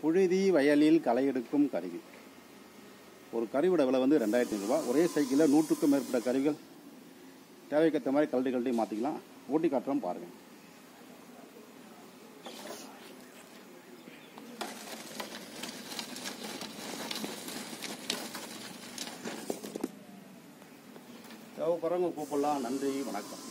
புழுதி வயலில் களை எடுக்கும் கருவி. ஒரு கருவியோட விலை வந்து ரெண்டாயிரத்தி ஐநூறுரூவா ஒரே சைக்கிளில் நூற்றுக்கும் மேற்பட்ட கருவிகள். தேவைக்கேற்ற மாதிரி கழட்டி கல்டி மாற்றிக்கலாம் ஓட்டி காட்டுறோம் பாருங்கள் தேவைப்படுறவங்க கூப்பிடலாம் நன்றி வணக்கம்.